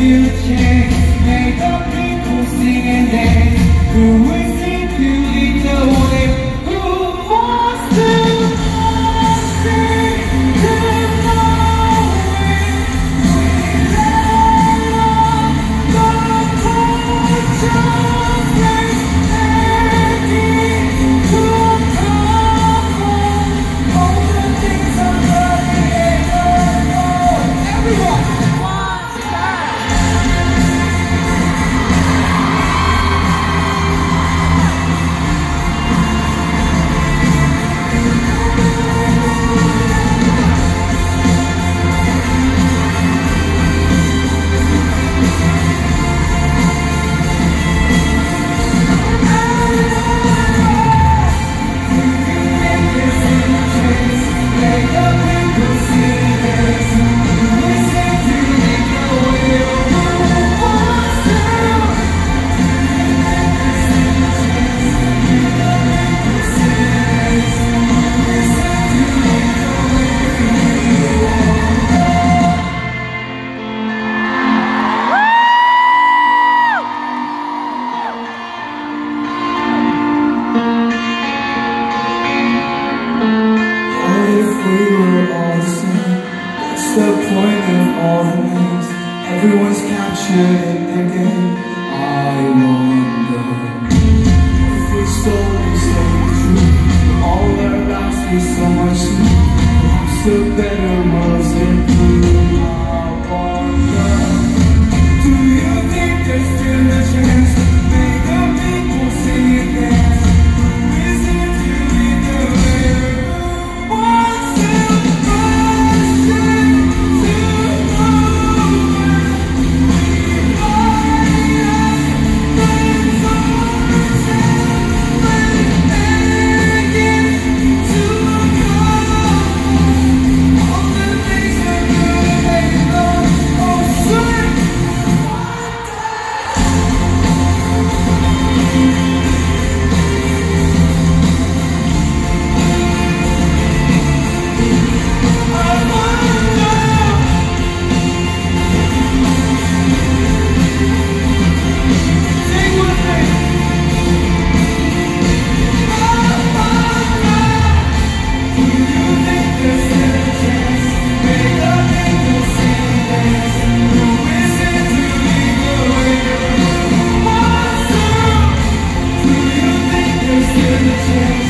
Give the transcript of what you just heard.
future Made up people singing they Who will see you of all the names? Everyone's captured in their game. I wonder if we slowly the truth. All our lives with so much need. Perhaps the better was Yeah.